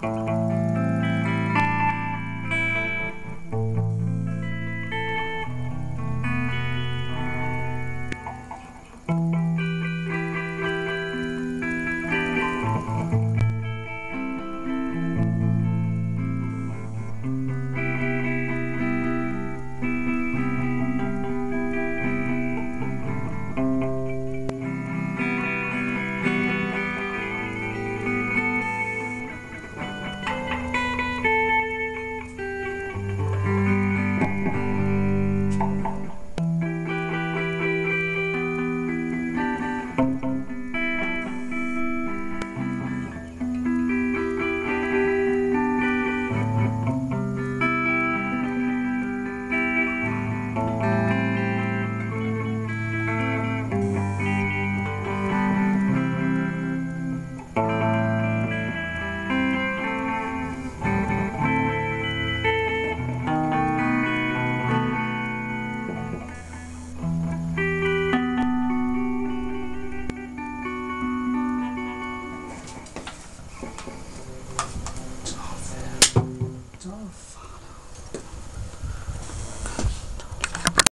thank you off.